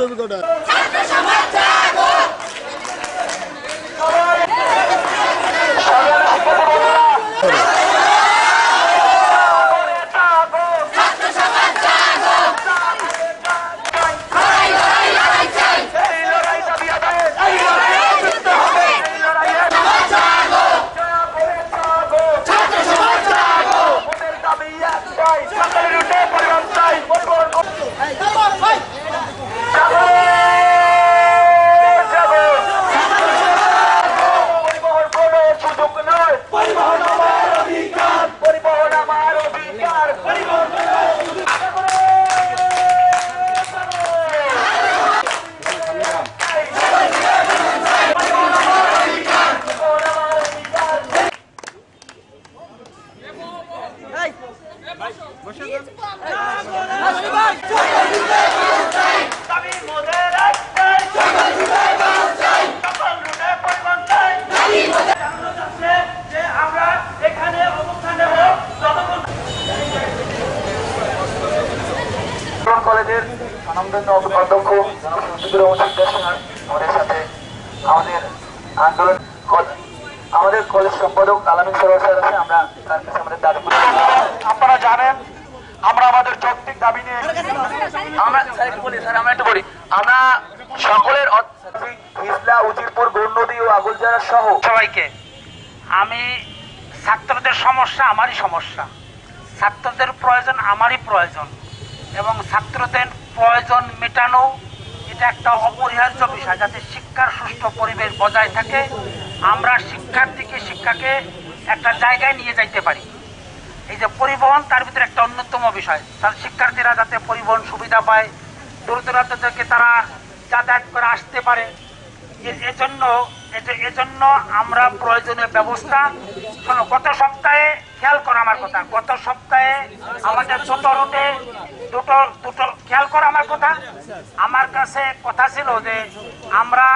হবে কটা কলেজের আনন্দ আমাদের সাথে আমাদের আন্দোলন আমাদের কলেজ সম্পাদক আলামিন স্যার আছে, আমরা তার কাছে আমাদের দাবিগুলো আপনারা জানেন আমরা আমাদের যৌক্তিক দাবি নিয়ে আমরা স্যার একটু বলি স্যার আমরা একটু বলি। আমরা সকলের হিজলা উজিরপুর গৌরনদী ও আগুলজারা সহ সবাইকে আমি ছাত্রদের সমস্যা আমারই সমস্যা। ছাত্রদের প্রয়োজন আমারই প্রয়োজন। এবং ছাত্রদের প্রয়োজন মেটানো এটা একটা অপরিহার্য বিষয়। যাতে শিক্ষার সুষ্ঠু পরিবেশ বজায় থাকে আমরা শিক্ষার্থীকে শিক্ষাকে একটা জায়গায় নিয়ে যাইতে পারি। এই যে পরিবহন, তার ভিতরে একটা অন্যতম বিষয়। তার শিক্ষার্থীরা যাতে পরিবহন সুবিধা পায় দূর দূরান্ত থেকে তারা যাতায়াত করে আসতে পারে। এজন্য, এজ- এজন্য আমরা প্রয়োজনীয় ব্যবস্থা। শোনো, গত সপ্তাহে, খেয়াল করো আমার কথা, গত সপ্তাহে আমাদের ছোট রুটে দুটো দুটো খেয়াল করো আমার কথা। আমার কাছে কথা ছিল যে আমরা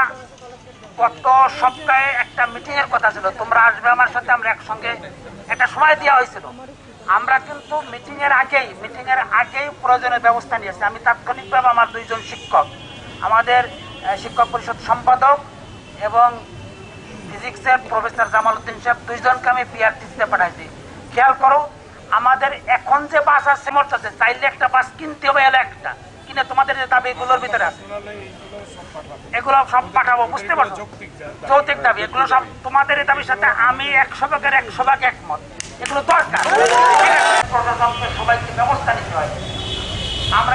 গত সপ্তাহে একটা মিটিং এর কথা ছিল। তোমরা আসবে আমার সাথে, আমরা একসঙ্গে। একটা সময় দেওয়া হয়েছিল। আমরা কিন্তু মিটিং এর আগেই মিটিং এর আগেই প্রয়োজনীয় ব্যবস্থা নিয়েছি। আমি তাৎক্ষণিকভাবে আমার দুইজন শিক্ষক, আমাদের শিক্ষক পরিষদ সম্পাদক এবং ফিজিক্সের প্রফেসর জামাল উদ্দিন সাহেব, দুইজনকে আমি পিআরটিসিতে পাঠাইছি খেয়াল করো, আমাদের এখন যে বাস আছে আছে চাইলে একটা বাস কিনতে হবে, এলো একটা। কিনে তোমাদের যে দাবিগুলোর ভিতরে আছে। এগুলো সব পাঠাবো বুঝতে পারছ? যৌতিক দাবি এগুলো সব তোমাদের এই দাবির সাথে আমি একশো ভাগের একশো ভাগ একমত। এগুলো দরকার। সবাইকে ব্যবস্থা নিতে হয় আমরা